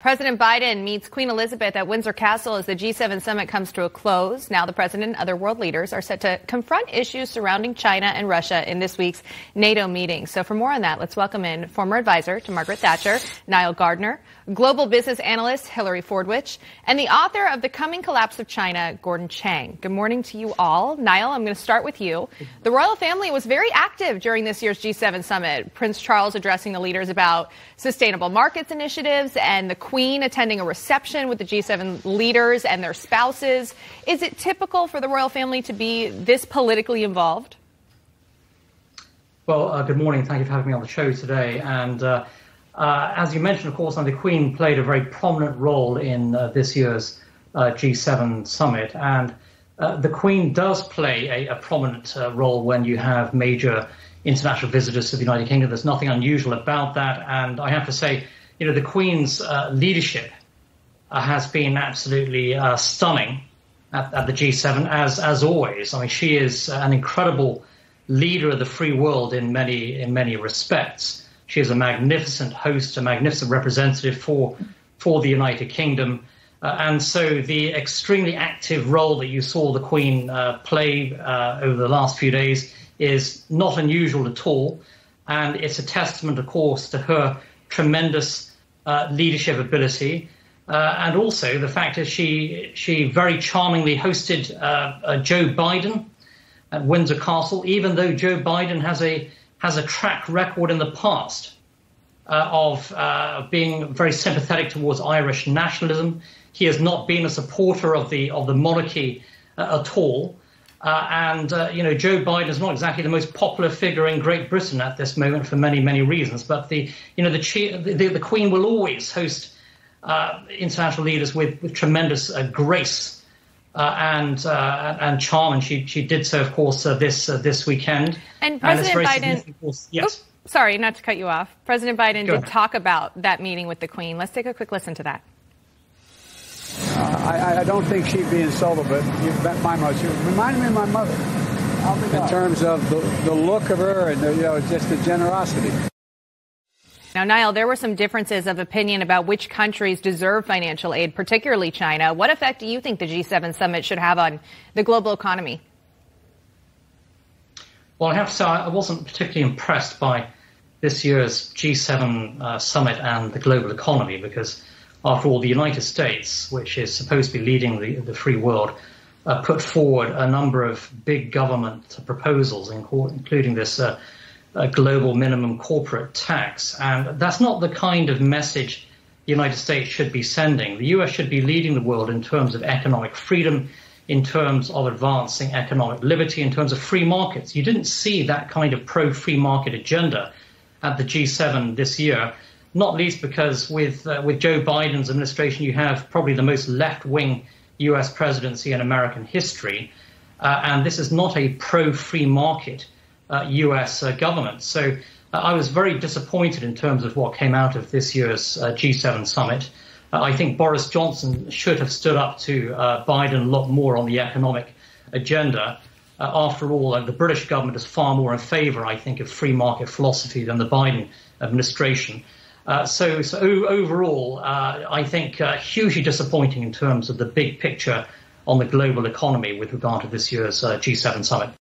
President Biden meets Queen Elizabeth at Windsor Castle as the G7 summit comes to a close. Now, the president and other world leaders are set to confront issues surrounding China and Russia in this week's NATO meeting. So, for more on that, let's welcome in former advisor to Margaret Thatcher, Nile Gardiner, global business analyst Hilary Fordwich, and the author of The Coming Collapse of China, Gordon Chang. Good morning to you all. Nile, I'm going to start with you. The royal family was very active during this year's G7 summit. Prince Charles addressing the leaders about sustainable markets initiatives and the Queen attending a reception with the G7 leaders and their spouses. Is it typical for the royal family to be this politically involved? Well, uh, good morning. Thank you for having me on the show today. And uh, uh, as you mentioned, of course, the Queen played a very prominent role in uh, this year's uh, G7 summit. And uh, the Queen does play a, a prominent role when you have major international visitors to the United Kingdom. There's nothing unusual about that. And I have to say, you know, the Queen's uh, leadership uh, has been absolutely uh, stunning at, at, the G7, as as always. I mean, she is an incredible leader of the free world in many in many respects. She is a magnificent host, a magnificent representative for for the United Kingdom. Uh, and so the extremely active role that you saw the Queen uh, play uh, over the last few days is not unusual at all. And it's a testament, of course, to her tremendous uh, leadership ability. Uh, and also the fact that she she very charmingly hosted uh, Joe Biden at Windsor Castle, even though Joe Biden has a has a track record in the past uh, of uh, being very sympathetic towards Irish nationalism. He has not been a supporter of the of the monarchy at all. Uh, and uh, you know, Joe Biden is not exactly the most popular figure in Great Britain at this moment for many, many reasons. But the you know the the, the Queen will always host uh, international leaders with with tremendous uh, grace uh, and uh, and charm, and she she did so, of course, this this weekend. And President and Biden. Yes. sorry, not to cut you off. President Biden Go did ahead. talk about that meeting with the Queen. Let's take a quick listen to that. I, I, don't think she'd be insulted, but you met my mother. She reminded me of my mother in terms of the, the look of her and the, you know just the generosity. Now, Nile, there were some differences of opinion about which countries deserve financial aid, particularly China. What effect do you think the G7 summit should have on the global economy? Well, I have to say, I wasn't particularly impressed by this year's G7 uh, summit and the global economy because after all, the United States, which is supposed to be leading the, the free world, uh, put forward a number of big government proposals, including this uh, global minimum corporate tax. And that's not the kind of message the United States should be sending. The US should be leading the world in terms of economic freedom, in terms of advancing economic liberty, in terms of free markets. You didn't see that kind of pro free market agenda at the G7 this year not least because with uh, with Joe Biden's administration, you have probably the most left wing U.S. presidency in American history, uh, and this is not a pro free market uh, U.S. Uh, government. So uh, I was very disappointed in terms of what came out of this year's uh, G7 summit. I think Boris Johnson should have stood up to Biden a lot more on the economic agenda. after all, the British government is far more in favor, I think, of free market philosophy than the Biden administration. Uh, so, so overall, uh, I think uh, hugely disappointing in terms of the big picture on the global economy with regard to this year's uh, G7 summit.